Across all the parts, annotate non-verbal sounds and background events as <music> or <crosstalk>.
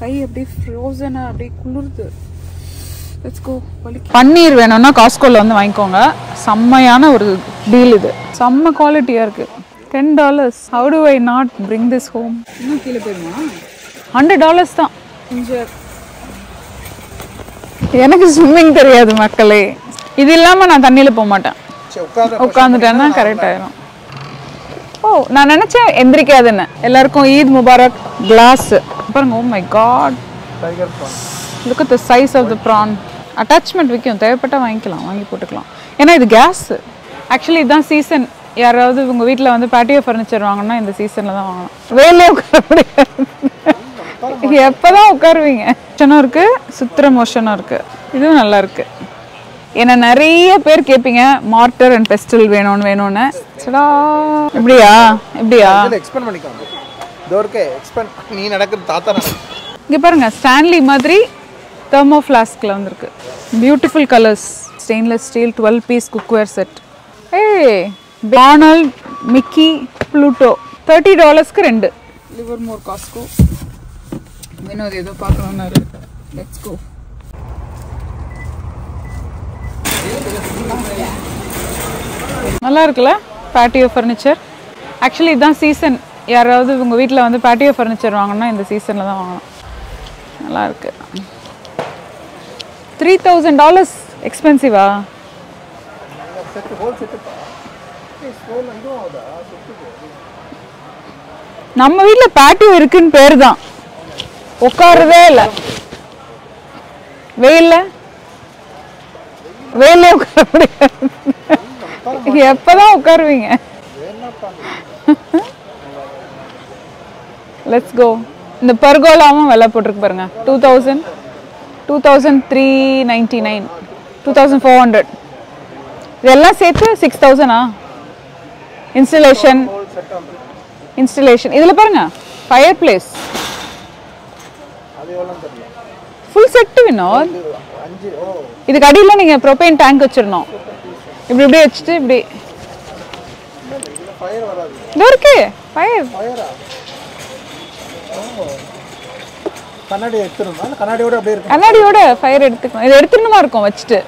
கை அப்படியே ஃப்ரோசனாக அப்படியே குளிருது. லெட்ஸ் கோ வலிக்கு. பன்னீர் வேணும்னா காஸ்கோல வந்து வாங்கிக்கோங்க. செம்மையான ஒரு டீல் இது. செம்ம குவாலிட்டியாக இருக்கு. Ten dollars how do I not bring this home இன்னும் கீழே போயிருமா ஹண்ட்ரட் டாலர்ஸ் தான். எனக்கு ஸ்விம்மிங் தெரியாது மக்களே. இது இல்லாமல் நான் தண்ணியில் போக மாட்டேன். உட்காந்துட்டேன்னா கரெக்ட் ஆயிரும். ஓ நான் நினைச்சேன் எந்திரிக்காதுன்னு. எல்லாருக்கும் ஈத் முபாரக் கிளாஸ் பாருங்க ஓ my god tiger prawn look the size of the prawn attachment விற்கும் தேவைப்பட்டா வாங்கிக்கலாம் வாங்கி போட்டுக்கலாம். ஏன்னா இது கேஸ் ஆக்சுவலி இதுதான் சீசன் யாராவது உங்கள் வீட்டில் வந்து பேட்டியோ ஃபர்னிச்சர் வாங்கணும்னா இந்த சீசனில் தான் வாங்கணும். வேலையே உட்கார முடியாது எப்போதான் உட்காருவீங்க? மோஷனும் இருக்கு சுத்துற மோஷனும் இருக்கு. இதுவும் நல்லா இருக்கு. என்ன நிறைய பேர் கேட்பீங்க மார்டர் அண்ட் பெஸ்டில் வேணும்னு வேணும்னு. சடா. இப்படியா? இப்படியா? இதில் எக்ஸ்பெண்ட் பண்ணிக்கோங்க இதோ இருக்கே எக்ஸ்பெண்ட் நீ நடக்கிறது தாத்தா நடக்கு இங்க பாருங்க ஸ்டான்லி மாதிரி தெர்மோ ஃப்ளாஸ்கில் வந்திருக்கு. Beautiful colours stainless steel twelve piece cookware set ஏய் டானல்ட் மிக்கி ப்ளூட்டோ தேர்ட்டி டாலர்ஸ்க்கு ரெண்டு. லிவர் மோர் காஸ்கோ வினோத் ஏதோ பார்க்கணுன்னாரு லெட்ஸ் கோ நல்லா இருக்குல்ல? பேட்டியோ ஃபர்னிச்சர் ஆக்சுவலி இதுதான் சீசன் யாராவது உங்கள் வீட்டில் வந்து பேட்டியோ ஃபர்னிச்சர் வாங்கணும்னா இந்த சீசனில் தான் வாங்கணும். நல்லா இருக்கு. த்ரீ தௌசண்ட் டாலர்ஸ் எக்ஸ்பென்சிவா நம்ம வீட்டில் பேட்டியோ இருக்குன்னு பேர் தான். உட்காரதே இல்லை. வெயில்ல? வெயிலே உட்கார முடியாது. எப்பதான் உட்காருவீங்க? லெட்ஸ் கோ இந்த பர்கோலாவும் விலை போட்டிருக்கு பாருங்க. Two thousand two thousand three ninety nine two thousand four hundred இதெல்லாம் சேர்த்து சிக்ஸ் தௌசண்டா இன்ஸ்டலேஷன் இன்ஸ்டலேஷன் இதில் பாருங்க. Fireplace full set Vinod இதுக்கு அடியில் நீங்கள் ப்ரோபைன் டேங்க் வச்சிடணும். இப்படி இப்படி வச்சுட்டு இப்படி. இதோ இருக்கு. ஃபயர் ஃபயரா ஓ கண்ணாடி எடுத்துருந்தா அந்த கண்ணாடியோட அப்படியே கண்ணாடியோட ஃபயர் எடுத்துக்கணும். இது எடுத்துணுமா இருக்கும்? வச்சுட்டு.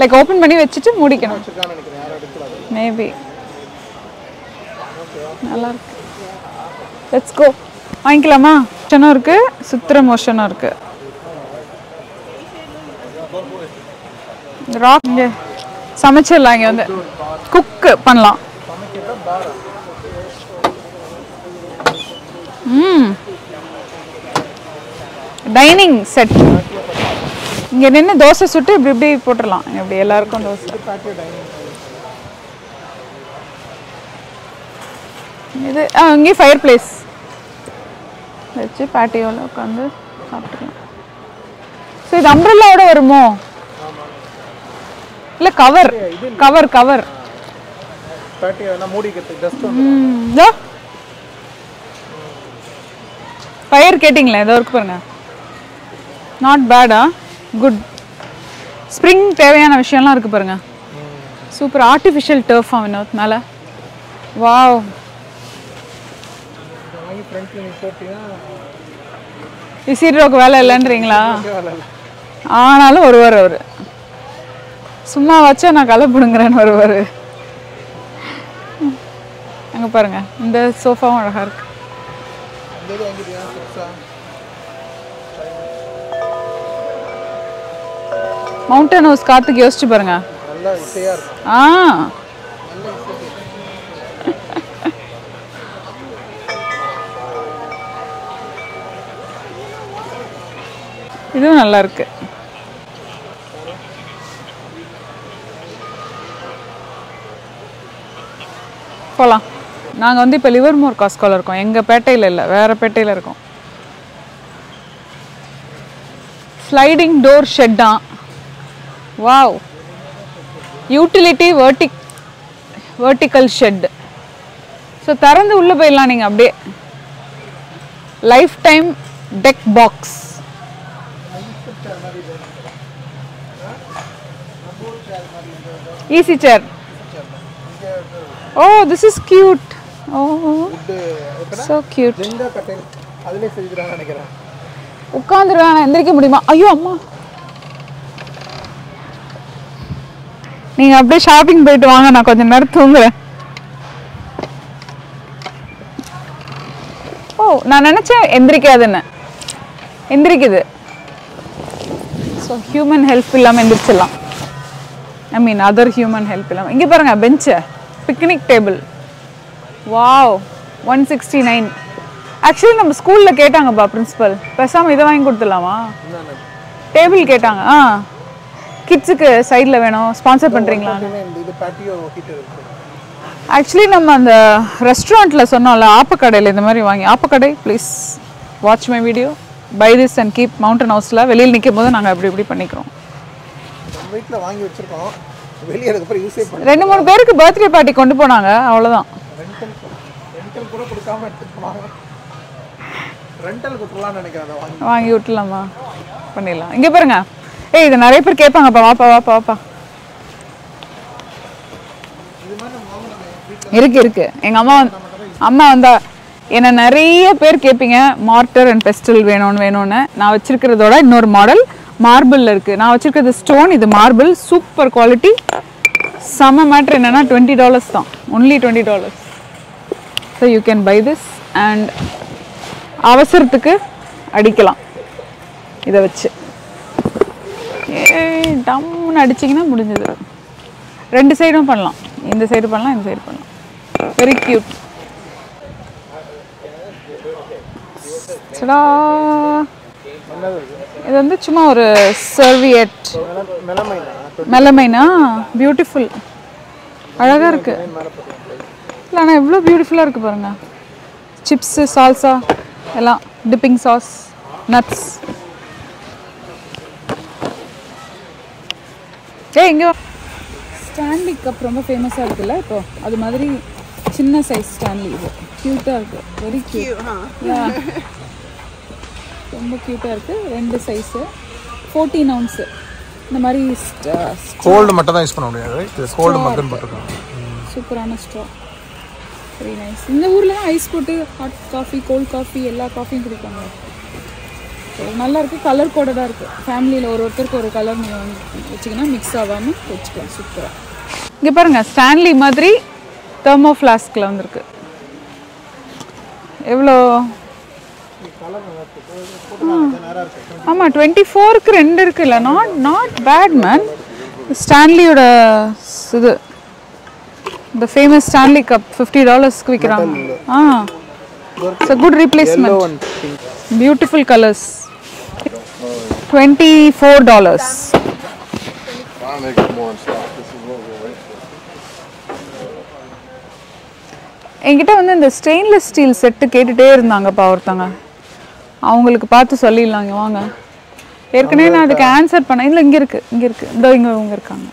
லைக் ஓப்பன் பண்ணி வச்சுட்டு மூடிக்கணும். மேபி நல்லா இருக்கு லெட்ஸ் கோ வாங்கிக்கலாமா? மோஷனும் இருக்கு. சுத்துற மோஷனும் இருக்கு. ராக் இங்கே சமைச்சிடலாம் இங்கே வந்து. குக் பண்ணலாம். ம். Dining set. இங்கே நின்று தோசை சுட்டு இப்படி இப்படி போட்டுடலாம். இப்படி எல்லாருக்கும் தோசை. இது ஆ இங்கே ஃபயர் பிளேஸ் வச்சு பேட்டியோவில் உட்காந்து சாப்பிட்டுக்கலாம். ஸோ இது அம்ப்ரெல்லாவோட வருமோ? இல்லை கவர் கவர் கவர் ஃபயர் கேட்டிங்களே? ஏதோ இருக்கு பாருங்க. நாட் பேடா குட் ஸ்ப்ரிங் தேவையான விஷயம்லாம் இருக்குது பாருங்க. சூப்பர் ஆர்டிஃபிஷியல் டர்ஃபா வினோத் மேலே. வாவ் வாங்கி இசிட்ரோக்கு வேலை இல்லைன்றீங்களா? ஆனாலும் வருவார் அவர். சும்மா வச்சா நான் களை பிடுங்குறேன்னு ஒருவர். அங்கே பாருங்க. இந்த சோஃபாவும் அழகாக இருக்கு இந்த இது வாங்கிட்டியா சிக்ஸா மவுண்டன் ஹவுஸ் காத்துக்கு யோசிச்சு பாருங்க. ஆ. இதுவும் நல்லா இருக்கு. போகலாம் நாங்கள் வந்து இப்போ லிவர்மோர் காஸ்கோல இருக்கோம். எங்கள் பேட்டையில் இல்லை வேற பேட்டையில் இருக்கோம். Sliding door ஷெட்டா wow utility vertical vertical shed so திறந்து உள்ளே போயிடலாம் நீங்கள் அப்படியே. Lifetime deck box easy chair oh this is cute oh so cute உட்காந்துருவேன் எந்திரிக்க முடியுமா? ஐயோ அம்மா. நீங்க அப்படியே ஷாப்பிங் போயிட்டு வாங்க நான் கொஞ்ச நேரம் தூங்குறேன். ஓ நான் நினைச்சேன் எந்திரிக்காதுன்னு. எந்திரிக்குது. ஸோ ஹியூமன் ஹெல்ப் இல்லாமல் எந்திரிச்சிடலாம். I mean other human help இல்லாமல் இங்கே பாருங்க bench picnic table wow one sixty nine actually நம்ம ஸ்கூலில் கேட்டாங்கப்பா பிரின்சிபல் பேசாமல் இதை வாங்கி கொடுத்துடலாமா? டேபிள் கேட்டாங்க ஆ. கிட்ஸுக்கு சைடில் வேணும். ஸ்பான்சர் பண்ணுறீங்களா ஆக்சுவலி நம்ம அந்த ரெஸ்டாரண்ட்டில் சொன்னோம்ல ஆப்பக்கடையில் இந்த மாதிரி வாங்கி ஆப்பக்கடை please watch my video buy this and keep mountain ஹவுஸில் வெளியில் நிற்கும் போது நாங்கள் இப்படி இப்படி பண்ணிக்கிறோம் வீட்டில் வாங்கி வச்சிருக்கோம். ரெண்டு மூணு பேருக்கு பர்த்டே பார்ட்டி கொண்டு போனாங்க அவ்வளோதான் வாங்கி. விட்டுலாமா பண்ணிடலாம். இங்கே பாருங்க. ஏய் இது நிறைய பேர் கேட்பாங்கப்பா வாப்பா வாப்பா வாப்பா. இருக்கு இருக்கு. எங்க அம்மா அம்மா வந்தா என்ன நிறைய பேர் கேட்பீங்க மார்டர் அண்ட் பெஸ்டல் வேணும்னு வேணும்னு. நான் வச்சிருக்கிறதோட இன்னொரு மாடல் மார்பிள் இருக்கு. நான் வச்சிருக்கிறது ஸ்டோன் இது மார்பிள். Super quality. செம்ம மேட்ரு என்னன்னா டுவெண்ட்டி டாலர்ஸ் தான். Only twenty dollars so you can buy this and அவசரத்துக்கு அடிக்கலாம். இதை வச்சு. டம்னு அடிச்சிங்கன்னா முடிஞ்சது. ரெண்டு சைடும் பண்ணலாம். இந்த சைடு பண்ணலாம் இந்த சைடு பண்ணலாம். வெரி கியூட் சடா இது வந்து சும்மா ஒரு சர்வியட் மெலமைனா பியூட்டிஃபுல் அழகாக இருக்கு. இல்லை ஆனால் எவ்வளோ பியூட்டிஃபுல்லாக இருக்குது பாருங்க. சிப்ஸு சால்சா எல்லாம். டிப்பிங் சாஸ் நட்ஸ் ஏ இங்கே ஸ்டான்லி கப் ரொம்ப ஃபேமஸாக இருக்குல்ல இப்போ? அது மாதிரி சின்ன சைஸ் ஸ்டான்லி இது. க்யூட்டாக இருக்கு. வெரி க்யூட் ரொம்ப க்யூட்டாக இருக்கு. ரெண்டு சைஸு ஃபோர்டீன் அவுன்ஸு இந்த மாதிரி கோல்டு மட்டும் தான் யூஸ் பண்ண முடியாது. கோல்டு மக்கன் போட்டுருக்காங்க சூப்பரான ஸ்ட்ரா வெரி நைஸ் இந்த ஊரில் ஐஸ் போட்டு ஹாட் காஃபி கோல்ட் காஃபி எல்லா காஃபியும் குடிப்பாங்க. So, நல்லா இருக்கு கலர் கோடடாக இருக்கு. ஃபேமிலியில் ஒரு ஒருத்தருக்கு ஒரு கலர் நீங்கள் வச்சிங்கன்னா மிக்ஸ் ஆகாமல் வச்சுக்கலாம். சூப்பராக இங்கே பாருங்க ஸ்டான்லி மாதிரி தெர்மோ ஃப்ளாஸ்கில் வந்திருக்கு. எவ்வளோ ஆமாம் டுவெண்ட்டி ஃபோருக்கு ரெண்டு இருக்குல்ல நாட் நாட் பேட் மேன் ஸ்டான்லியோட இது. இந்த ஃபேமஸ் ஸ்டான்லி கப் ஃபிஃப்டி டாலர்ஸ்க்கு விற்கிறாங்க ஆ. It's a good replacement beautiful colours twenty four dollars I'll make it more in stock. This is what we're waiting for. என்கிட்ட வந்து இந்த ஸ்டெயின்லெஸ் ஸ்டீல் செட்டு கேட்டுட்டே இருந்தாங்கப்பா ஒருத்தங்க. அவங்களுக்கு பார்த்து சொல்லிடலாம் இங்க வாங்க. ஏற்கனவே நான் அதுக்கு ஆன்சர் பண்ணேன். இல்லை இங்கே இருக்குது இங்கே இருக்குது இந்த இங்கே இவங்க இருக்காங்க.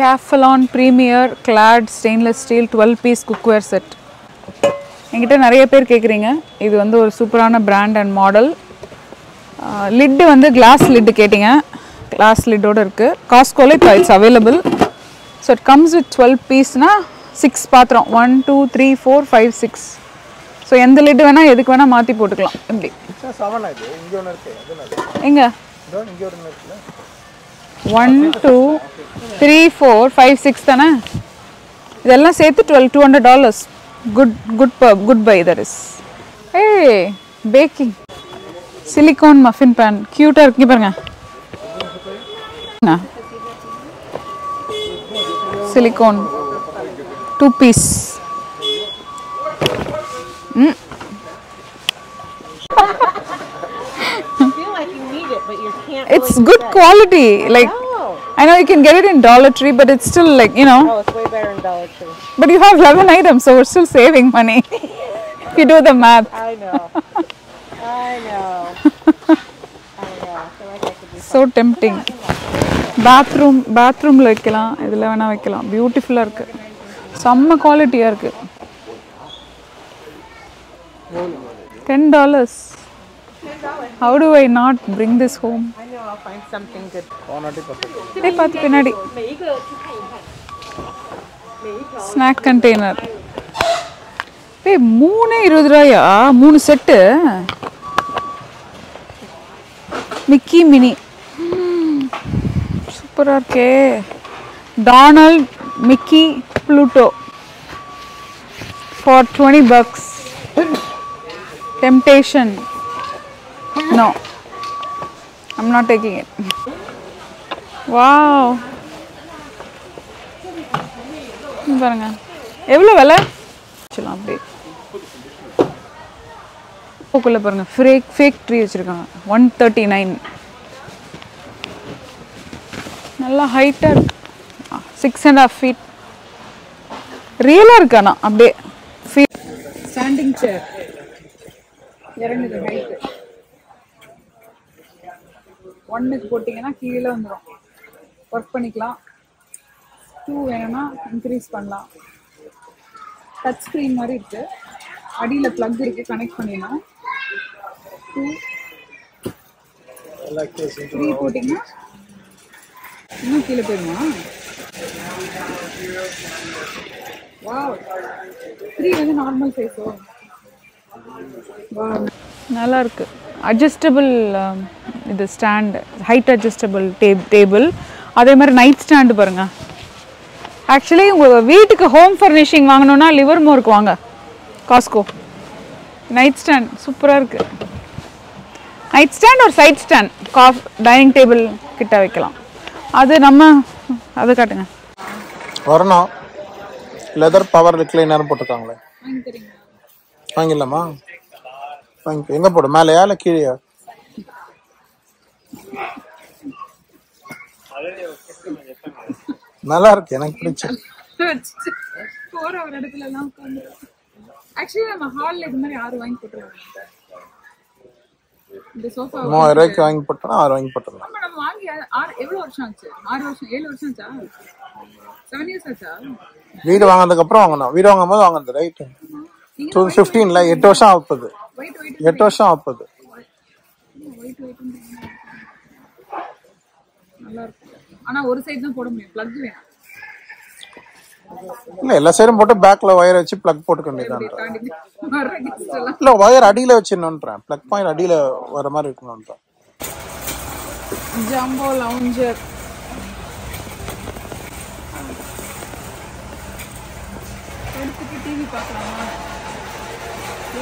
Calphalon premier clad stainless steel twelve piece cookware set என்கிட்ட நிறைய பேர் கேட்குறீங்க இது வந்து ஒரு சூப்பரான பிராண்ட் அண்ட் மாடல் லிட்டு வந்து கிளாஸ் லிட்டு கேட்டிங்க. கிளாஸ் லிட்டோட இருக்குது காஸ்கோல இப்போ it's available so it comes with twelve பீஸ்னா six பாத்திரம். One two three four five six so எந்த லிட்டு வேணால் எதுக்கு வேணால் மாற்றி போட்டுக்கலாம். இப்படி. எங்க? One two three four five six தானே? இதெல்லாம் சேர்த்து twelve two hundred dollars good good good bye that is a baking silicon muffin pan க்யூட்டாக இருக்கு இங்க பாருங்க silicone two piece feel like you need it, but you can't. It's good quality. Like I know you can get it in Dollar Tree, but it's still like you know. Oh, it's way better in Dollar Tree. But you have 11 items, so we're still saving money. <laughs> if you do the math. I know. <laughs> <laughs> I know. I know. Like I So tempting. Bathroom பாத்ரூமில் வைக்கலாம் இதில் வேணால் வைக்கலாம். பியூட்டிஃபுல்லாக இருக்குது செம்ம குவாலிட்டியாக இருக்குது ten dollars how do I not bring this home I know I'll find something good. போனாட்டி பத்து இதே பார்த்து பின்னாடி. ஸ்நாக் கண்டெய்னர் ஏய் மூணே இருபது ரூபாயா? மூணு செட்டு மிக்கி மினி சூப்பராக இருக்கே. Donald Mickey Pluto for twenty bucks temptation no I'm not taking it wow பாருங்க. எவ்வளோ விலை? சொல்லலாம் அப்படியே பூக்குள்ள பாருங்கள் ஃபேக் ஃபேக் ட்ரீ வச்சுருக்காங்க. ஒன் தேர்ட்டி நைன் நல்லா ஹைட்டாக இருக்கு. சிக்ஸ் அண்ட் ஹாஃப் ஃபீட் ரியலாக இருக்கு ஆனால் அப்படியே. ஃபீட் ஸ்டாண்டிங் சேர் இறங்குது ஹைட்டு ஒன்னுக்கு போட்டிங்கன்னா கீழே வந்துடும் ஒர்க் பண்ணிக்கலாம். டூ வேணும்னா இன்க்ரீஸ் பண்ணலாம். டச் ஸ்க்ரீன் மாதிரி இருக்குது அடியில் ப்ளக் இருக்குது கனெக்ட் பண்ணிடலாம். டூ த்ரீ போட்டிங்கன்னா இன்னும் கீழே போயிடுமா? வாவ் த்ரீ வந்து நார்மல் சைஸோ நல்லா இருக்கு அட்ஜஸ்டபிள் இது stand height adjustable tab table அதே மாதிரி நைட் ஸ்டாண்டு பாருங்க. ஆக்சுவலி உங்கள் வீட்டுக்கு ஹோம் ஃபர்னிஷிங் வாங்கணுன்னா லிவர் மோருக்கு வாங்க. காஸ்கோ நைட் ஸ்டாண்ட் சூப்பராக இருக்குது நைட் ஸ்டாண்ட் ஒரு side stand coffee dining table கிட்ட வைக்கலாம். அது நம்ம அதை காட்டுங்க. வரணும். லெதர் பவர் ரிக்ளைனர் போட்டிருக்காங்களே. வாங்கிடலாமா? வாங்கி எங்க போடு? மேலையா இல்ல கீழேயா? நல்லா இருக்கு எனக்கு பிடிச்ச. போற ஒரு இடத்துல எல்லாம் உட்காந்து ஆக்சுவலி நம்ம ஹால்ல இது மாதிரி ஆறு வாங்கி போட்டுருவாங்க. மூவாயிரம் ரூபாய்க்கு வாங்கி போட்டோம்னா ஆறு வாங்கி போட்டுடலாம். நம்ம வாங்கி ஆறு எவ்வளவு வருஷம் ஆச்சு? ஆறு வருஷம் ஏழு வருஷம் ஆச்சா? செவன் இயர்ஸ் ஆச்சா? வீடு வாங்கினதுக்கு அப்புறம் வாங்கணும். வீடு வாங்கும் போது வாங்கினது ரைட் டூ ஃபிஃப்டீன்ல எட்டு வருஷம் ஆகுது. எட்டு வருஷம் ஆகுது. நல்லா இருக்கும் ஆனா ஒரு சைடு தான் போட முடியும். பிளக் வேணும். இல்ல எல்லா சைடும் போட்டு பேக்ல ஒயர் வச்சு பிளக் போட்டுக்க வேண்டியதான் இல்ல ஒயர் அடியில வச்சிடணுன்றேன் பிளக் பாயிண்ட் அடியில வர மாதிரி இருக்கணும்ன்றேன். ஜம்போ லவுஞ்சர் டிவி பார்க்கலாமா?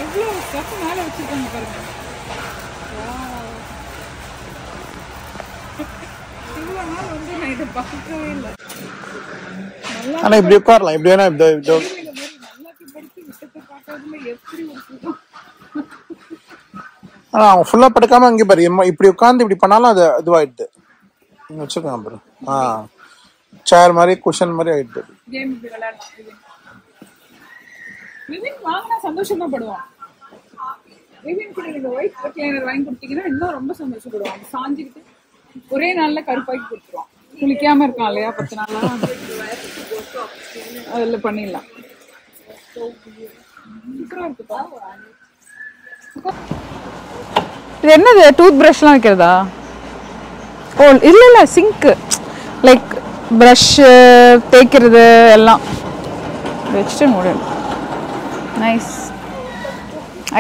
எவ்வளோ மேலே வச்சிருக்காங்க பாருங்க. இவ்வளோ நாள் வந்து நான் இதை பார்க்கவே இல்லை. ஆனா இப்படி உட்காரலாம். இப்படி வேணா இப்படி இப்படி ஆனா அவங்க ஃபுல்லா படுக்காம இங்க பாரு. இப்படி உட்கார்ந்து இப்படி பண்ணாலும் அது இதுவாயிடுது. இங்க வச்சுக்கோங்க பாரு. ஆ. சேர் மாதிரி குஷன் மாதிரி ஆயிடுது. கேம் விவின் கூட நீங்க ஒயிட் வாங்கி கொடுத்தீங்கன்னா இன்னும் ரொம்ப சந்தோஷப்படுவான். ஒரே நாள்ல கருப்பாக்கி கொடுத்துருவான். குளிக்காம இருக்கான் இல்லையா? பத்து நாளா? அதில் பண்ணிடலாம். இது என்னது? டூத் ப்ரஷ்லாம் வைக்கிறதா? ஓ இல்லை இல்லை சிங்க்கு லைக் ப்ரஷ்ஷு தேய்க்கிறது எல்லாம். வச்சுட்டு முடியும் நைஸ்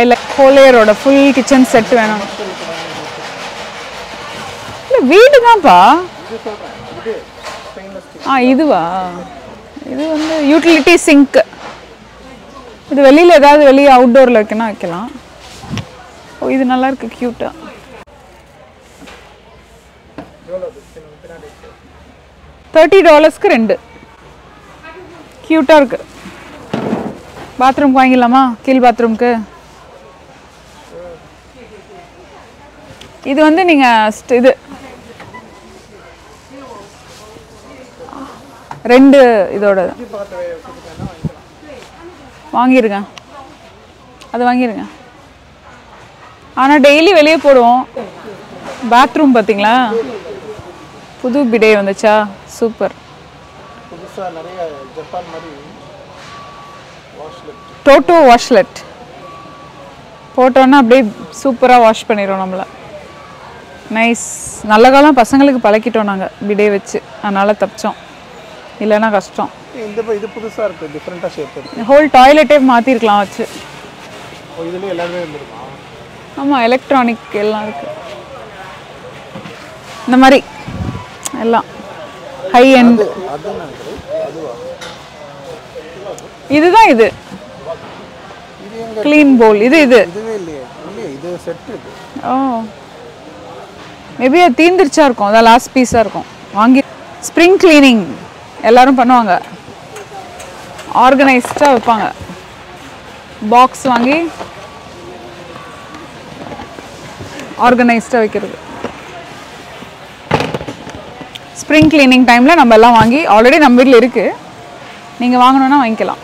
ஐ லைக் ஹோலேயரோட ஃபுல் கிச்சன் செட் வேணும். இல்லை வீடு தான்ப்பா ஆ இதுவா? இது வந்து யூட்டிலிட்டி சிங்க் இது வெளியில் ஏதாவது வெளியே அவுட்டோரில் வைக்கணும் வைக்கலாம். ஓ இது நல்லா இருக்கு க்யூட்டாக தேர்ட்டி டாலர்ஸ்க்கு ரெண்டு. க்யூட்டாக இருக்கு. பாத்ரூம்க்கு வாங்கிடலாமா? கீழ் பாத்ரூம்க்கு இது வந்து நீங்கள் இது ரெண்டு இதோட. வாங்கிடுங்க அது வாங்கிடுங்க ஆனால் டெய்லி வெளியே போடுவோம். பாத்ரூம் பார்த்தீங்களா புது பிடே வந்துச்சா? சூப்பர் டோட்டோ வாஷ்லெட் போட்டோன்னா அப்படியே சூப்பராக வாஷ் பண்ணிடுவோம் நம்மளை. நைஸ் நல்ல காலம் பசங்களுக்கு பழக்கிட்டோம் நாங்கள் பிடே வச்சு. அதனால் தப்பிச்சோம். இல்லைன்னா கஷ்டம். இந்த இது புதுசா இருக்கு டிஃப்ரெண்டா ஷேப் இருக்கு. ஹோல் டாய்லெட்டே மாற்றிருக்கலாம் வச்சு. இதுலயே எல்லாமே வந்துருமா ஆமாம் எலக்ட்ரானிக் எல்லாம் இருக்குது இந்த மாதிரி எல்லாம். ஹை எண்ட் இதுதான் இது. க்ளீன் போல் இது இது. இது செட் இது. ஓ. மேபி அது தீந்துருச்சா இருக்கும். அதான் லாஸ்ட் பீஸாக இருக்கும். வாங்கி ஸ்ப்ரிங் க்ளீனிங் எல்லாரும் பண்ணுவாங்க. ஆர்கனைஸ்டாக வைப்பாங்க. பாக்ஸ் வாங்கி ஆர்கனைஸ்டாக வைக்கிறது. ஸ்ப்ரிங் க்ளீனிங் டைமில் நம்ம எல்லாம் வாங்கி ஆல்ரெடி நம்ம வீட்டில் இருக்குது நீங்கள் வாங்கணுன்னா வாங்கிக்கலாம்.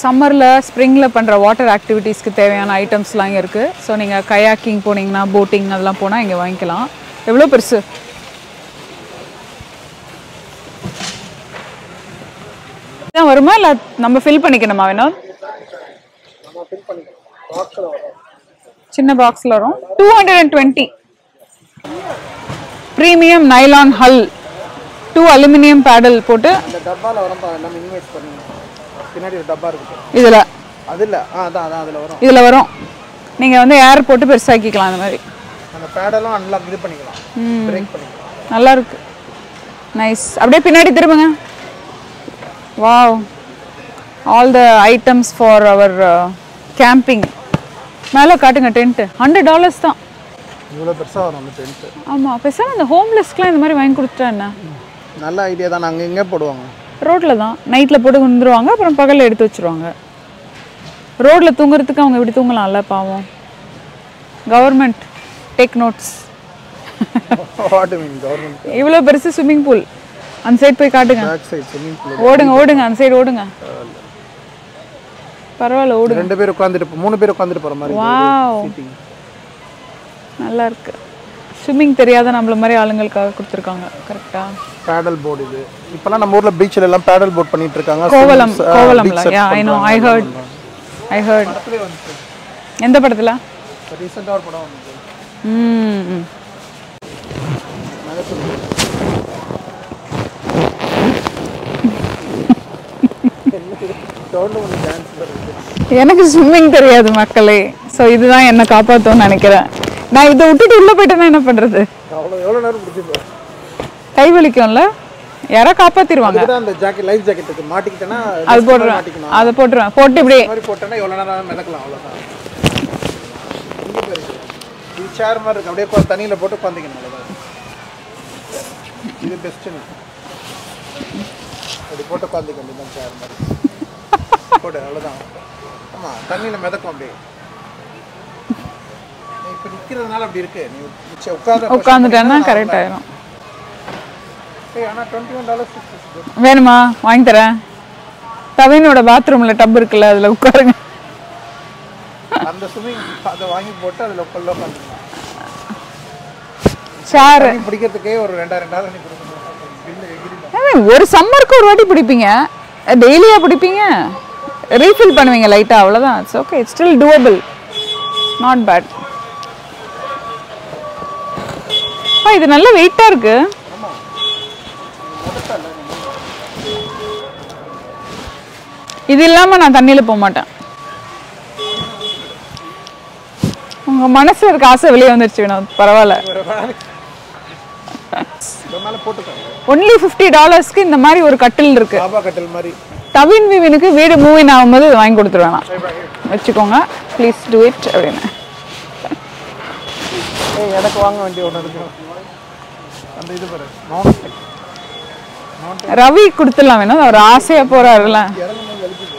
சம்மரில் ஸ்ப்ரிங்கில் பண்ணுற வாட்டர் ஆக்டிவிட்டீஸ்க்கு தேவையான ஐட்டம்ஸ்லாம் இங்கே இருக்குது ஸோ நீங்கள் கயாக்கிங் போனீங்கன்னா போட்டிங் அதெல்லாம் போனால் இங்கே வாங்கிக்கலாம். எவ்வளோ பெருசு? இதான் வருமா? இல்லை நம்ம ஃபில் பண்ணிக்கணுமா வேணும் சின்ன பாக்ஸில் வரும். Two hundred and twenty premium nylon hull two aluminium paddle போட்டு இதில். அதில் இதில் வரும். நீங்கள் வந்து ஏர் போட்டு பெருசாக்கிக்கலாம் அந்த மாதிரி. அந்த பேடெல்லாம் அன்லாக் இது பண்ணிக்கலாம். நல்லா இருக்கு. நைஸ் அப்படியே பின்னாடி திரும்புங்க. Wow all the items for our camping மேலே காட்டுங்க டென்ட்டு ஹண்ட்ரட் டாலர்ஸ் தான். இவ்வளோ பெருசாக வரும் அந்த டென்ட்டு ஆமாம் பேசாமல் இந்த ஹோம்லெஸ்க்குலாம் இந்த மாதிரி வாங்கி கொடுத்துட்டா என்ன? நல்ல ஐடியா தான். நாங்கள் எங்கே போடுவாங்க. ரோட்டில் தான். நைட்டில் போட்டு வந்துருவாங்க. அப்புறம் பகலில் எடுத்து வச்சிருவாங்க. ரோட்டில் தூங்குறதுக்கு அவங்க இப்படி தூங்கலாம்ல பாவம். கவர்மெண்ட் டேக் நோட்ஸ் இவ்வளோ பெருசு ஸ்விம்மிங் பூல் அந்த சைடு போய் காட்டுங்க. ஓடுங்க ஓடுங்க அந்த சைடு ஓடுங்க. பரவாயில்ல ஓடுங்க. ரெண்டு பேர் உட்காந்துட்டு மூணு பேர் உட்காந்துட்டு போகிற மாதிரி வாவ் நல்லா இருக்கு. ஸ்விம்மிங் தெரியாத நம்மள மாதிரி ஆளுங்களுக்காக கொடுத்துருக்காங்க. கரெக்டா பேடல் போர்டு இது. இப்போலாம் நம்ம ஊரில் பீச்சில் எல்லாம் பேடல் போர்ட் பண்ணிட்டு இருக்காங்க. Kovalam கோவலம்ல yeah I know I. Heard I heard எந்த படத்துல? ரீசெண்டாக ஒரு படம் ம் ம். சவுண்டு கொஞ்சம் டான்ஸ் வருது எனக்கு ஸ்விம்மிங் தெரியாது மக்களே. ஸோ இதுதான் என்னை காப்பாற்றும்னு நினைக்கிறேன். நான் இதை விட்டுட்டு உள்ளே போயிட்டேன்னா என்ன பண்ணுறது கை வலிக்கும்ல? யாரோ தான் அந்த ஜாக்கெட் லைஃப் ஜாக்கெட் இருக்கு. மாட்டிக்கிட்டேன்னா அது மாட்டிக்கணும். அதை போட்டுருவேன். போட்டு இப்படி மாதிரி போட்டேன்னா எவ்வளோ நேரம் மிதக்கலாம் அவ்வளோதான் இது சேர் மாதிரி இருக்கு. அப்படியே தண்ணியில் போட்டு உட்காந்துக்கணும் அவ்வளோதான் இது பெஸ்ட்டுன்னு அப்படி போட்டு உட்காந்துக்க வேண்டியதான் சேர் மாதிரி. போட்டு அவ்வளோதான் ஆமாம் தண்ணியில் மிதக்கும் அப்படியே. இப்போ நிற்கிறதுனால அப்படி இருக்கு. நீ உட்கார்ந்த உட்காந்துட்டேன்னா கரெக்ட் ஆயிரும். வேணுமா? வாங்கி தரேன். தவினோட பாத்ரூம்ல டப் இருக்குல்ல அதுல உட்காருங்க. அந்த ஸ்விம்மிங் அதை வாங்கி போட்டு அதில் உட்காந்து உட்காந்துக்கலாம் சேர். பிடிக்கிறதுக்கே ஒரு ரெண்டாயிரம் ரெண்டாயிரம் ஒரு சம்மருக்கு ஒரு வாட்டி பிடிப்பீங்க. டெய்லியா பிடிப்பீங்க? ரீஃபில் பண்ணுவீங்க லைட்டா அவ்வளவுதான். It's okay it's still doable not bad இது நல்ல வெயிட்டா இருக்கு. இது இல்லாம நான் தண்ணியில போக மாட்டேன். உங்க மனசுல இருக்க ஆசை வெளியே வந்துருச்சு வினோத். பரவாயில்ல. ஒன்லி ஃபிஃப்டி டாலர்ஸ்க்கு இந்த மாதிரி ஒரு கட்டில் இருக்கு. கட்டில் மாதிரி. தவின் விவினுக்கு வீடு மூவின் ஆகும்போது இது வாங்கி கொடுத்துருவேன் நான். வச்சுக்கோங்க. ப்ளீஸ் டூ இட் அப்படின்னு. எனக்கு வாங்க வேண்டிய ஒன்று இருக்கு. அந்த இது பாரு மவுண்ட் ரவி கொடுத்துடலாம் வேணும். அவர் ஆசையா போறாருல இறங்கும்போது வலிக்குது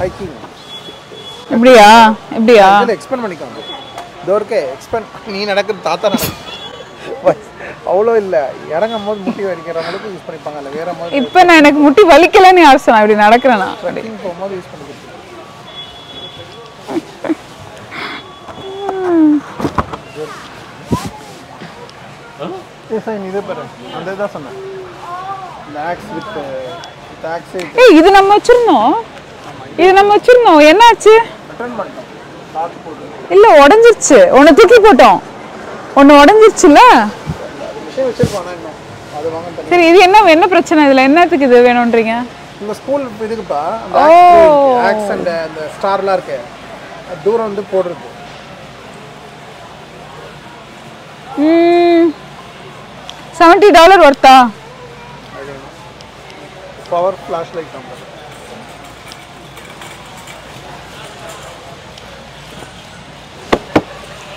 ஹைக்கிங் இப்படியா இப்படியா எக்ஸ்பெண்ட் பண்ணிக்கோங்க. இதோ இருக்கே எக்ஸ்பெண்ட் நீ நடக்கிறது தாத்தா <laughs> அவ்வளோ இல்லை. இறங்கும் போது முட்டி வலிக்கிறவங்களுக்கு யூஸ் பண்ணிப்பாங்க. இல்லை வேற மாதிரி இப்ப நான் எனக்கு முட்டி வலிக்கலன்னு யார் சொன்னா? இப்படி நடக்கிறேன்? நான் போகும்போது யூஸ் சார் இது பாரு. அந்த இதான் சொன்னேன். வித் ஆக்ஸ் ஏய் இது நம்ம வச்சிருந்தோம். இது நம்ம வச்சிருந்தோம். என்னாச்சு? இல்ல உடஞ்சிருச்சு. ஒன்னு தூக்கி போட்டோம். ஒன்னு உடஞ்சிருச்சுல வரைக்கும் வச்சிருக்கோம். இன்னும் அது வாங்க சரி இது என்ன என்ன பிரச்சனை இதுல? என்னத்துக்கு இது வேணும்ன்றீங்க? நம்ம ஸ்கூல் இதுக்குப்பா ஆக்ஸ் அந்த ஸ்டார்லாம் இருக்கு. தூரம் வந்து போடுறது. செவன்ட்டி டாலர் ஒர்த்தா power flash light number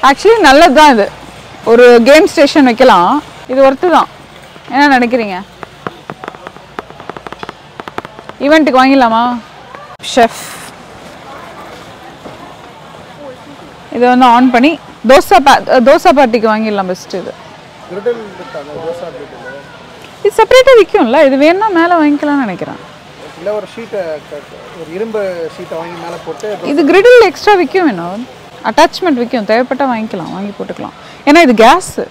actually நல்லது தான் இது. ஒரு கேம் ஸ்டேஷன் வைக்கலாம். இது ஒர்த்து தான். என்ன நினைக்கிறீங்க? ஈவெண்ட்டுக்கு வாங்கிடலாமா? ஷெஃப் இதை வந்து ஆன் பண்ணி தோசை பா தோசை பார்ட்டிக்கு வாங்கிடலாம் பெஸ்ட் இது. இது செப்பரேட்டாக விற்கும்ல இது வேணும்னா மேலே வாங்கிக்கலாம்னு நினைக்கிறேன். இல்லை ஒரு ஷீட்டை ஒரு இரும்பு ஷீட்டை வாங்கி மேலே போட்டு இது கிரிடில் எக்ஸ்ட்ரா விற்கும் வேணும் அட்டாச்மெண்ட் விற்கும் தேவைப்பட்டால் வாங்கிக்கலாம் வாங்கி போட்டுக்கலாம். ஏன்னா இது கேஸு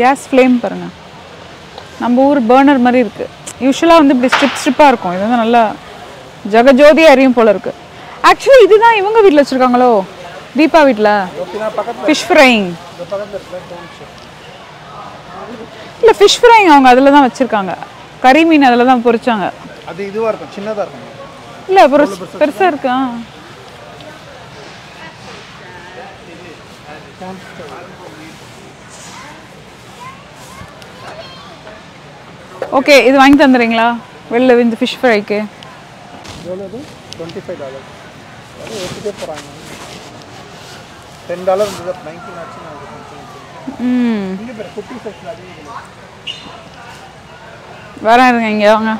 கேஸ் ஃப்ளேம் பாருங்க. நம்ம ஊர் பேர்னர் மாதிரி இருக்குது யூஸ்வலாக வந்து இப்படி ஸ்ட்ரிப் ஸ்ட்ரிப்பாக இருக்கும். இது வந்து நல்லா ஜெகஜோதி அறியும் போல இருக்குது ஆக்சுவலி இதுதான் இவங்க வீட்டில் வச்சுருக்காங்களோ? தீபா வீட்டில் ஃபிஷ் ஃப்ரைங் இல்லை ஃபிஷ் ஃப்ரைங் அவங்க அதில் தான் வச்சுருக்காங்க. கறி மீன் அதில் தான் பொரிச்சாங்க. அது இதுவாக இருக்கும். சின்னதாக இருக்கும். இல்லை பெருசு பெருசாக இருக்கா? ஓகே இது வாங்கி தந்துடுறீங்களா? வெளில இந்த ஃபிஷ் ஃப்ரைக்கு வரேன் இருங்க இங்கே வாங்க.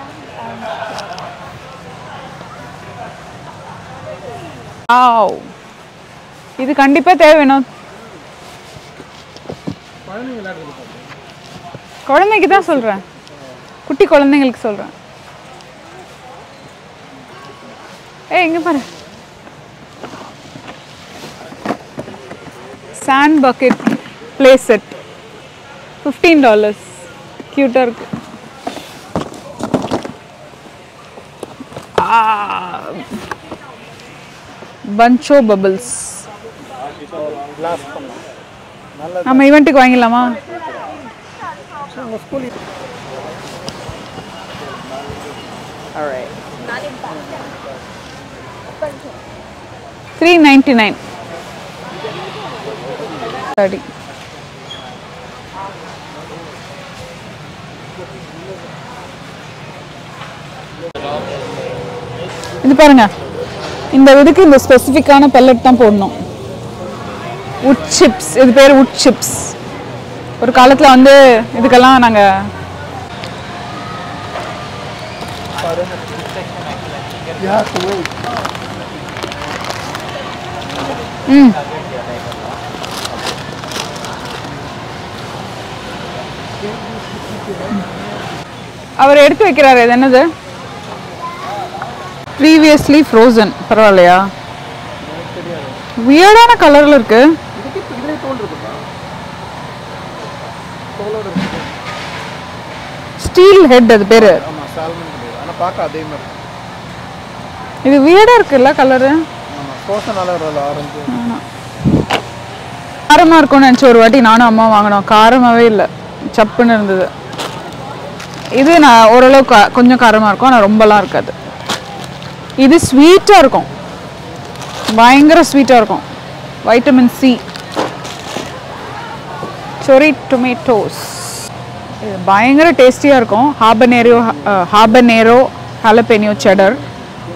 ஆவ் இது கண்டிப்பாக தேவை வேணும். குழந்தைக்கு தான் சொல்கிறேன் குட்டி குழந்தைங்களுக்கு சொல்கிறேன் ஏய் இங்கே பாரு. Sand bucket play set fifteen dollars க்யூட்டாக இருக்கு. பஞ்சோ பபிள்ஸ் கிளாஸ் பண்ணலாம். நல்லது. All right. Not in school three ninety nine இது பாருங்க. இந்த இதுக்கு இந்த ஸ்பெசிஃபிக்கான பெல்லட் தான் போடணும். உட் சிப்ஸ் இது பேர் உட் சிப்ஸ் ஒரு காலத்தில் வந்து இதுக்கெல்லாம் நாங்கள் Yeah, to wait. ம் அவர் எடுத்து வைக்கிறாரு இது என்னது? ப்ரீவியஸ்லி ஃப்ரோசன் பரவாயில்லையா? வியர்டான கலர்ல இருக்கு. ஸ்டீல் ஹெட் அது பேரு. பார்க்க அதே மாதிரி. இது வியர்டா இருக்குல்ல கலரு ஒரு ஆரஞ்சு காரமா இருக்கும்னு நினச்சி ஒரு வாட்டி நானும் அம்மா வாங்கினோம். காரமாவே இல்லை. சப்புன்னு இருந்தது. இது நான் ஓரளவு கா- கொஞ்சம் காரமா இருக்கும் ஆனால் ரொம்பலாம் இருக்காது. இது ஸ்வீட்டா இருக்கும். பயங்கர ஸ்வீட்டா இருக்கும். வைட்டமின் சி சொரி டொமேட்டோஸ் பயங்கர டேஸ்டியாக இருக்கும். ஹாபனேரோ ஹாபனேரோ ஹலப்பெனியோ செடர்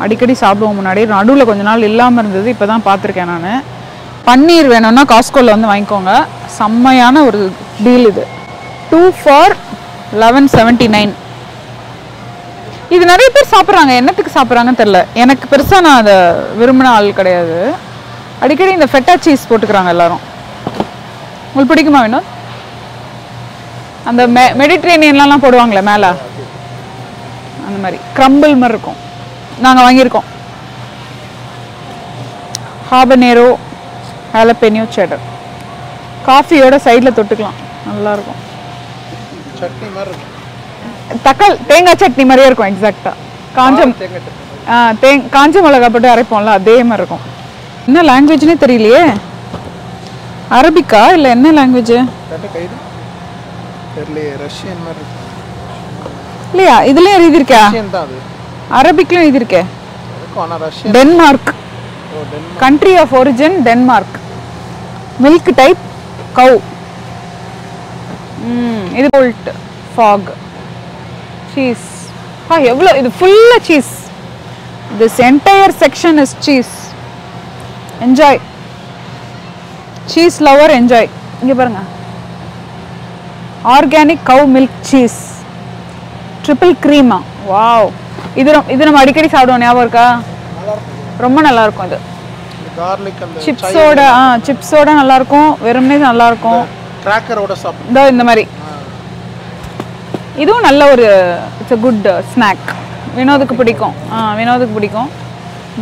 அடிக்கடி சாப்பிடுவோம் முன்னாடி. நடுவில் கொஞ்ச நாள் இல்லாமல் இருந்தது. இப்போ தான் பார்த்துருக்கேன் நான். பன்னீர் வேணும்னா காஸ்கோவில் வந்து வாங்கிக்கோங்க. செம்மையான ஒரு டீல் இது. Two for eleven seventy nine இது நிறைய பேர் சாப்பிட்றாங்க. என்னத்துக்கு சாப்பிட்றாங்கன்னு தெரில எனக்கு பெருசாக நான் அதை விரும்பின ஆள் கிடையாது. அடிக்கடி இந்த ஃபெட்டா சீஸ் போட்டுக்கிறாங்க எல்லாரும். உங்களுக்கு பிடிக்குமா வேணும் அந்த மெ மெடிட்ரேனியன்லாம் போடுவாங்களே மேலே? அந்த மாதிரி. க்ரம்பிள் மாதிரி இருக்கும். நாங்கள் வாங்கியிருக்கோம். ஹாபனேரோ ஹாலபெனியோ செடர் காஃபியோட சைடில் தொட்டுக்கலாம். நல்லாயிருக்கும். சட்னி மாதிரி இருக்கும். தக்காளி தேங்காய் சட்னி மாதிரியே இருக்கும் எக்ஸாக்டாக காஞ்ச தேங்காய் சட்னி. ஆ, தேங் காஞ்ச மிளகா போட்டு அரைப்போம்ல அதே மாதிரி இருக்கும். என்ன லாங்குவேஜ்னே தெரியலையே? அரபிக்கா? இல்லை என்ன லாங்குவேஜ் தெரியலையே ரஷ்யன் மாதிரி இருக்கு. இல்லையா? இதுலயும் எழுதியிருக்கா ரஷ்யன் தான் அது. அரபிக்லயும் இருக்கும் ஆனால் Russian? Denmark country of origin Denmark milk type cow இது போல்ட் ஃபாக் சீஸ் ஆ எவ்வளோ? இது ஃபுல்லாக cheese this entire section is cheese enjoy cheese lover enjoy இங்கே பாருங்க. Organic cow milk cheese. Triple crema wow இது இது நம்ம அடிக்கடி சாப்பிடுவோம். ஞாபகம் இருக்கா? ரொம்ப நல்லா இருக்கும் இது சிப்ஸோட ஆ சிப்ஸோட நல்லா இருக்கும் வெறுமனே நல்லா இருக்கும் கிராக்கரோட சாப்பிடும் இந்த மாதிரி. இதுவும் நல்ல ஒரு இட்ஸ் a குட் ஸ்நாக் வினோதுக்கு பிடிக்கும். ஆ வினோதுக்கு பிடிக்கும்.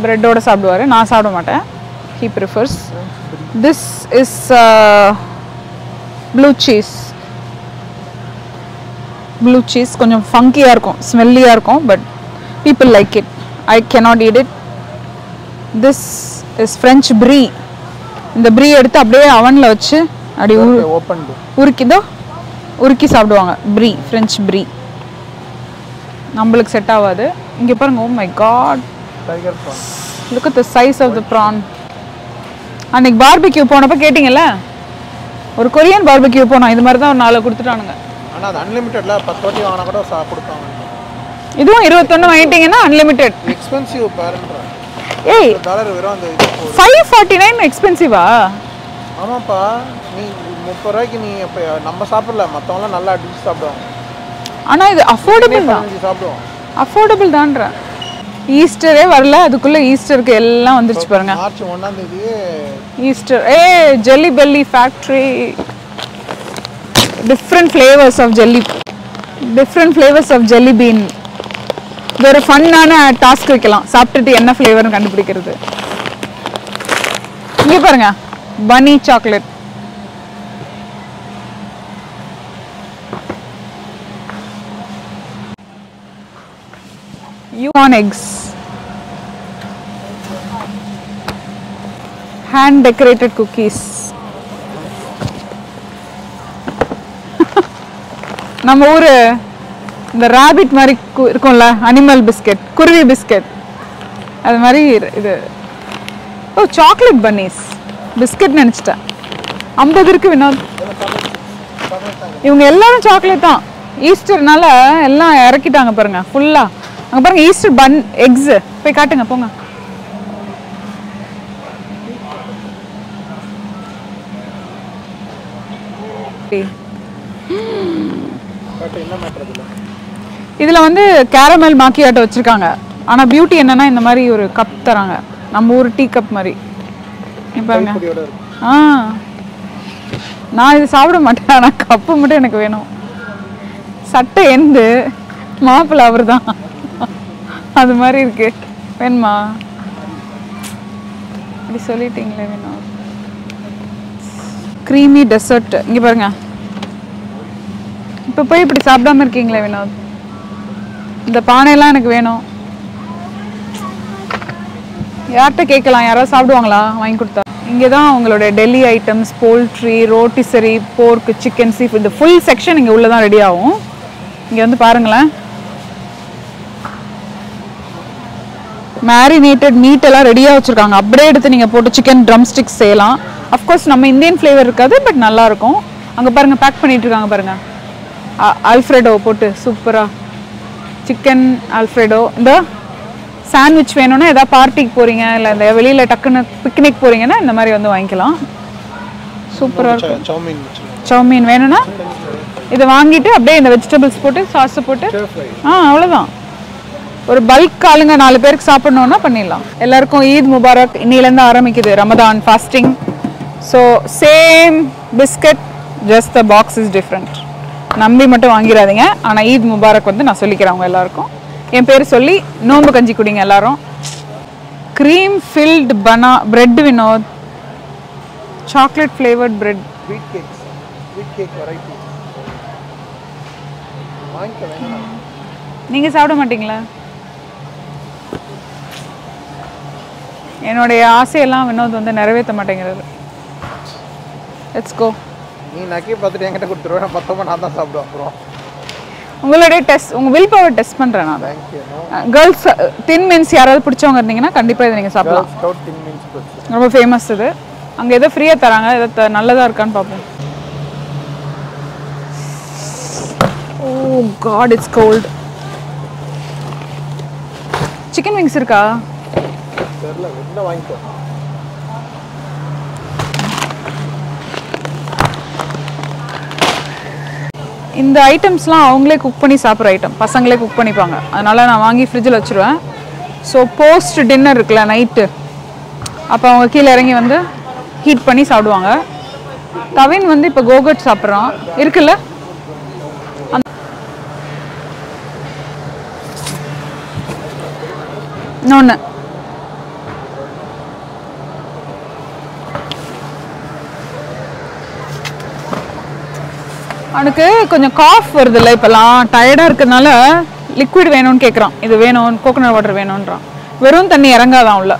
ப்ரெட்டோட சாப்பிடுவார். நான் சாப்பிட மாட்டேன். He prefers this is blue cheese blue cheese கொஞ்சம் ஃபங்கியாக இருக்கும் ஸ்மெல்லியாக இருக்கும் but people like it I cannot eat it. This is French brie இந்த ப்ரீ எடுத்து அப்படியே அவனில் வச்சு அப்படி ஓப்பன் உருக்கிதோ உருக்கி சாப்பிடுவாங்க. ப்ரீ ஃப்ரெஞ்ச் ப்ரீ நம்மளுக்கு செட் ஆகாது. இங்கே பாருங்க ஓ my god look at the size of the prawn அன்னைக்கு பார்பிக்யூ போனப்போ கேட்டிங்கல்ல? ஒரு கொரியன் பார்பிக்யூ போனோம். இது மாதிரி தான் ஒரு நாலு கொடுத்துட்டானுங்க. ஆனால் அது அன்லிமிட்டட்ல பத்து வாட்டி வாங்கினா கூட சா கொடுப்பாங்க. இதுவும் இருபத்தொன்று வாங்கிட்டீங்கன்னா அன்லிமிட்டெட் எக்ஸ்பென்சிவ் பேரண்ட்ரா ஏய் டாலர் வெறும் அந்த. ஃபைவ் ஃபார்ட்டி நைன் எக்ஸ்பென்சிவா ஆமாப்பா. நீ முப்பது ரூபாய்க்கு நீ இப்போ நம்ம சாப்பிடல மற்றவங்களாம் நல்லா டிஷ் சாப்பிடுவாங்க. ஆனால் இது அஃபோர்டபுள் தான். சாப்பிடுவோம். அஃபோர்டபுள் தான்றேன் ஈஸ்டரே வரல அதுக்குள்ளே ஈஸ்டருக்கு எல்லாம் வந்துருச்சு பாருங்க. மார்ச் ஒன்றாம் தேதி Easter. Hey, Jelly Belly Factory. Different flavours of jelly different flavours of jelly bean இது ஒரு ஃபன்னான டாஸ்க் வைக்கலாம் சாப்பிட்டுட்டு என்ன ஃப்ளேவர்னு கண்டுபிடிக்கிறது இங்கே பாருங்க பனி சாக்லேட் யூஆன் எக்ஸ் ஹேண்ட் டெக்கரேட்டட் குக்கீஸ் நம்ம ஊர் இந்த ராபிட் மாதிரி கு- இருக்கும்ல அனிமல் பிஸ்கெட் குருவி பிஸ்கெட் அது மாதிரி இரு- இது. ஓ சாக்லேட் பன்னீஸ் பிஸ்கெட் நினச்சிட்டேன். ஐம்பது இருக்கு வினோத். இவங்க எல்லாரும் சாக்லேட் தான். ஈஸ்டர்னால எல்லாம் இறக்கிட்டாங்க பாருங்க ஃபுல்லாக அங்கே பாருங்க ஈஸ்டர் பன் எக்ஸு போய் காட்டுங்க போங்க பட் என்ன மேட்டர் இல்லை இதுல வந்து கேரமல் மாக்கியாட்டோ வச்சிருக்காங்க. ஆனா பியூட்டி என்னன்னா இந்த மாதிரி ஒரு கப் தராங்க. நம்ம ஊர் டீ கப் மாதிரி. பாருங்க. ஆ. நான் இது சாப்பிட மாட்டேன். ஆனா கப்பு மட்டும் எனக்கு வேணும். சட்டை எந்து மாப்பிள்ளை அவர் தான் அது மாதிரி இருக்கு. வேணுமா? இப்படி சொல்லிட்டீங்களே வேணும் க்ரீமி டெசர்ட் இங்க பாருங்க. இப்போ போய் இப்படி சாப்பிடாம இருக்கீங்களே வினோத்? இந்த பானையெல்லாம் எனக்கு வேணும். யார்கிட்ட கேட்கலாம்? யாராவது சாப்பிடுவாங்களா? வாங்கி கொடுத்தா. இங்கே தான் உங்களோட deli items poultry rotisserie pork chicken chief இந்த ஃபுல் செக்ஷன் இங்கே உள்ளே தான் ரெடி ஆகும். இங்கே வந்து பாருங்களேன். மேரினேட்டட் மீட் எல்லாம் ரெடியாக வச்சுருக்காங்க. அப்படியே எடுத்து நீங்கள் போட்டு சிக்கன் ட்ரம் ஸ்டிக்ஸ் செய்யலாம் அஃப்கோர்ஸ் நம்ம இந்தியன் ஃப்ளேவர் இருக்காது பட் நல்லாயிருக்கும் அங்கே பாருங்கள் பேக் பண்ணிகிட்ருக்காங்க இருக்காங்க பாருங்கள் ஆல்ஃப்ரெடோ போட்டு சூப்பராக சிக்கன் ஆல்ஃப்ரெடோ இந்த சாண்ட்விச் வேணும்னா ஏதாவது பார்ட்டிக்கு போகிறீங்க இல்லை இந்த வெளியில் டக்குன்னு பிக்னிக் போகிறீங்கன்னா இந்த மாதிரி வந்து வாங்கிக்கலாம். சூப்பராக இருக்கும். சௌமீன் வேணும்னா இதை வாங்கிட்டு அப்படியே இந்த வெஜிடபிள்ஸ் போட்டு சாஸ் போட்டு ஆ அவ்வளோதான் ஒரு பல்க் ஆளுங்க நாலு பேருக்கு சாப்பிடணும்னா பண்ணிடலாம். எல்லாருக்கும் ஈத் முபாரக் இன்னிலேருந்து ஆரம்பிக்குது Ramadan fasting so same biscuit just the box is different நம்பி மட்டும் வாங்கிடாதீங்க ஆனால் ஈத் முபாரக் வந்து நான் சொல்லிக்கிறேன் அவங்க எல்லாருக்கும். என் பேர் சொல்லி நோம்பு கஞ்சி குடிங்க எல்லாரும். Cream filled banana bread Vinod chocolate flavoured bread wheat cakes wheat cake variety நீங்கள் சாப்பிட மாட்டீங்களா? என்னுடைய ஆசையெல்லாம் வினோத் வந்து நிறைவேற்ற மாட்டேங்கிறது லெட்ஸ் கோ நீ நக்கி பார்த்துட்டு என்கிட்ட கொடுத்துருவேன் மொத்தமாக நான் தான் சாப்பிடுவேன் அப்புறம் உங்களுடைய டெஸ்ட் உங்கள் வில் பவர் டெஸ்ட் பண்ணுறேன் நான். கேர்ள்ஸ் தின் மீன்ஸ் யாராவது பிடிச்சவங்க இருந்தீங்கன்னா கண்டிப்பாக இதை நீங்கள் சாப்பிடலாம். ரொம்ப ஃபேமஸ் இது. அங்கே எதோ ஃப்ரீயாக தராங்க? எதோ த- நல்லதா இருக்கான்னு பார்ப்போம். ஓ god it's cold chicken wings இருக்கா? தெரில என்ன வாங்கிக்கோ. இந்த ஐட்டம்ஸ்லாம் அவங்களே குக் பண்ணி சாப்பிட்ற ஐட்டம் பசங்களே குக் பண்ணிப்பாங்க. அதனால் நான் வாங்கி ஃப்ரிட்ஜில் வச்சுருவேன். ஸோ போஸ்ட் டின்னர் இருக்குல்ல நைட்டு அப்போ அவங்க கீழே இறங்கி வந்து ஹீட் பண்ணி சாப்பிடுவாங்க. கவின் வந்து இப்போ கோகட் சாப்பிட்றான். இருக்குல்ல? இன்னொன்று அவனுக்கு கொஞ்சம் காஃப் வருதுல்ல இப்போலாம் டயர்டாக இருக்கிறதுனால லிக்விட் வேணும்னு கேட்குறான் இது வேணும் கோகோனட் வாட்டர் வேணுன்றான் வெறும் தண்ணி இறங்காதான் உள்ள.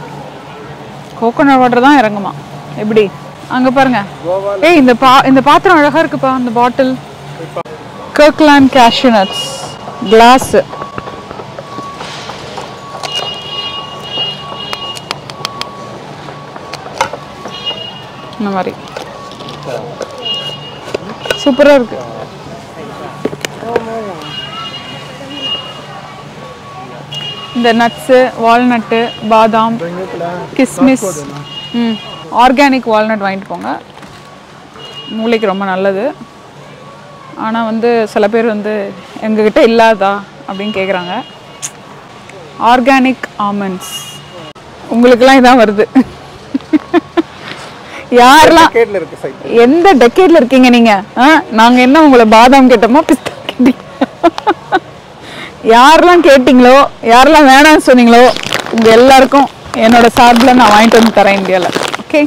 கோகோனட் வாட்டர் தான் இறங்குமா? எப்படி? அங்கே பாருங்க. ஏய் இந்த பா இந்த பாத்திரம் அழகாக இருக்குப்பா இந்த பாட்டில் கர்க்லாண்ட் கேஷ்யூநட்ஸ் கிளாஸு இந்த மாதிரி. சூப்பராக இருக்கு. இந்த நட்ஸு வால்நட்டு பாதாம் கிஸ்மிஸ். ம் ஆர்கானிக் வால்நட் வாங்கிட்டு போங்க. மூளைக்கு ரொம்ப நல்லது. ஆனால் வந்து சில பேர் வந்து எங்ககிட்ட இல்லாதா அப்படின்னு கேட்குறாங்க ஆர்கானிக் ஆமண்ட்ஸ். உங்களுக்கெல்லாம் இதான் வருது. யாரெல்லாம் எந்த டெக்கேட்ல இருக்கீங்க நீங்க? நாங்க என்ன உங்களை பாதாம் கேட்டோமா பிஸ்தா கேட்டீங்க. யாரெல்லாம் கேட்டீங்களோ யாரெல்லாம் வேணாம்னு சொன்னீங்களோ உங்க எல்லாருக்கும் என்னோட சார்பில் நான் வாங்கிட்டு வந்து தரேன் இந்தியாவில் ஓகே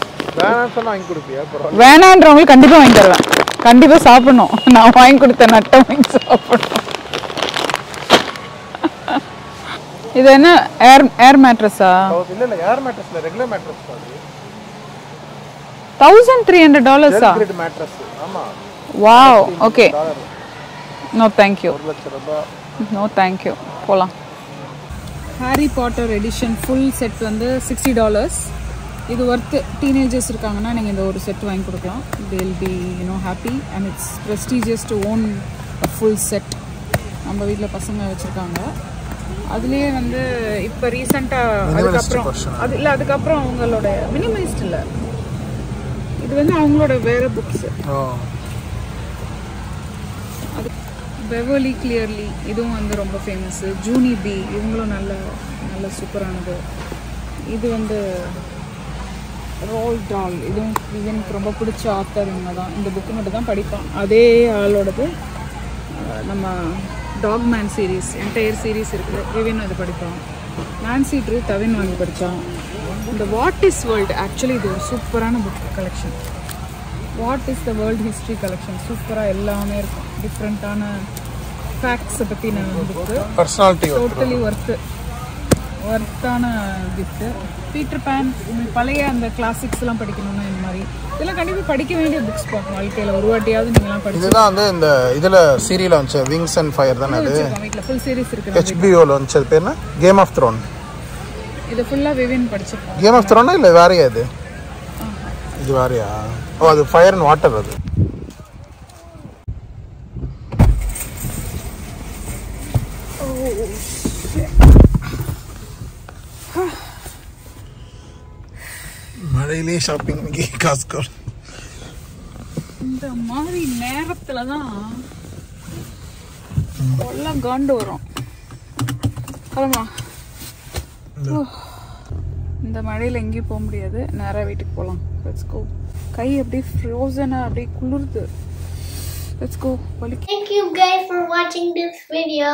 வேணான்றவங்களுக்கு கண்டிப்பா வாங்கி தருவேன். கண்டிப்பா சாப்பிடணும். நான் வாங்கி கொடுத்த நட்டை வாங்கி சாப்பிடணும். இது என்ன? ஏர் ஏர் மேட்ரஸா இல்ல இல்ல air மேட்ரஸ்ல regular mattress thousand three hundred டாலர்ஸா mattress ஆமா. Wow okay no thank you ஒரு லட்சம் ரூபாய். நோ தேங்க்யூ போகலாம் Harry Potter edition full set வந்து சிக்ஸ்டி டாலர்ஸ் இது ஒர்த்து டீனேஜர்ஸ் இருக்காங்கன்னா நீங்கள் இந்த ஒரு செட் வாங்கி கொடுக்கலாம். They'll be you know happy and it's prestigious to own full set நம்ம வீட்டில் பசங்க வச்சுருக்காங்க. அதுலேயே வந்து இப்போ ரீசெண்டாக அதுக்கப்புறம் அது இல்லை அதுக்கப்புறம் அவங்களோட மினிமலிஸ்ட் இல்லை. இது வந்து அவங்களோட வேற புக்ஸு அது பெவர்லி கிளியர்லி இதுவும் வந்து ரொம்ப ஃபேமஸ்ஸு ஜூனி பி இவங்களும் நல்ல நல்ல சூப்பரானது இது வந்து ரோல் டால் இதுவும் இவனுக்கு ரொம்ப பிடிச்ச ஆத்தர் இவங்க தான். இந்த புக்கு மட்டும் தான் படிப்பான். அதே ஆளோடது நம்ம Dog Man series entire series இருக்குது விவின் அது படிப்பான். நான்சி ட்ரூ தவின் வாங்கி படித்தான் இந்த வாட் இஸ் வேர்ல்டு ஆக்சுவலி இது ஒரு சூப்பரான book collection what is the world history collection சூப்பராக எல்லாமே இருக்கும். டிஃப்ரெண்ட்டான ஃபேக்ட்ஸை பற்றின புக்கு பர்சனாலிட்டி டோட்டலி ஒர்த்து ஒர்த்தான கிஃப்ட்டு பீட்டர் பேன் பழைய அந்த கிளாசிக்ஸ்லாம் படிக்கணும்னா இந்த மாதிரி. இதெல்லாம் கண்டிப்பாக படிக்க வேண்டிய புக்ஸ் பார்க்கும் வாழ்க்கையில் ஒரு வாட்டியாவது நீங்களாம் படிச்சு இதுதான் வந்து இந்த இதுல சீரியல் வந்துச்சு விங்ஸ் அண்ட் ஃபயர் தானே அது? வீட்டில் ஃபுல் சீரிஸ் இருக்கு ஹெச்பிஓல வந்துச்சு. அது பேர் என்ன? கேம் ஆஃப் த்ரோன் இது ஃபுல்லாக விவின் படிச்சிருக்கோம் கேம் ஆஃப் த்ரோனா இல்லை வேறையா இது? இது வேறையா? ஓ அது ஃபயர் அண்ட் வாட்டர் அது. மழையிலே ஷாப்பிங் இன்னைக்கு காஸ்கோ இந்த மாதிரி நேரத்துல தான் எல்லாம் காண்டு வரும். கிளம்பா இந்த மழையில எங்கேயும் போக முடியாது. நேரா வீட்டுக்கு போகலாம் லெட்ஸ் கோ கை அப்படியே ஃப்ரோசனாக அப்படியே குளிருது. லெட்ஸ் கோ வலிக்கு Thank you guys for watching this video.